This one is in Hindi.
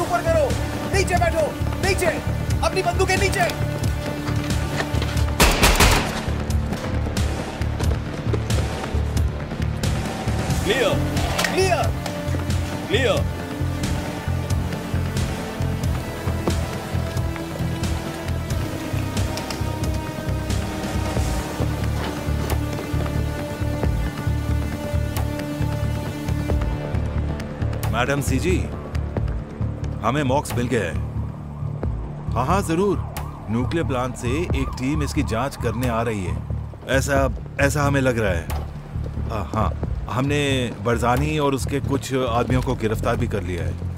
ऊपर करो। नीचे बैठो नीचे अपनी बंदूकें नीचे। क्लियर क्लियर क्लियर मैडम सीजी हमें मॉक्स मिल गए है। हाँ हाँ ज़रूर। न्यूक्लियर प्लांट से एक टीम इसकी जाँच करने आ रही है। ऐसा ऐसा हमें लग रहा है। हाँ हमने बरजानी और उसके कुछ आदमियों को गिरफ़्तार भी कर लिया है।